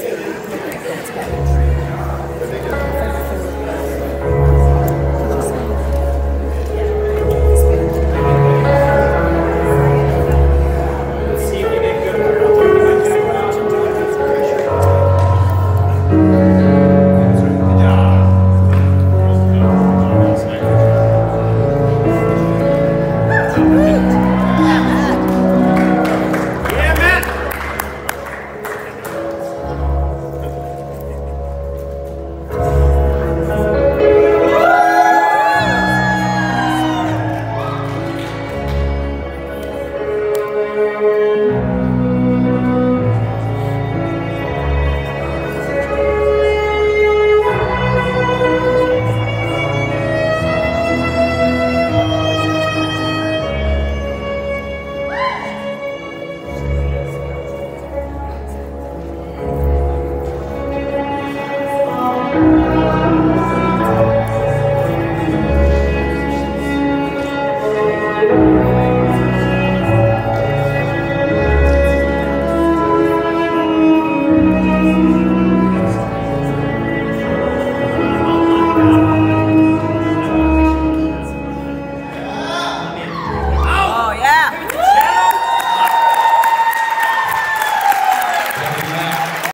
That's better.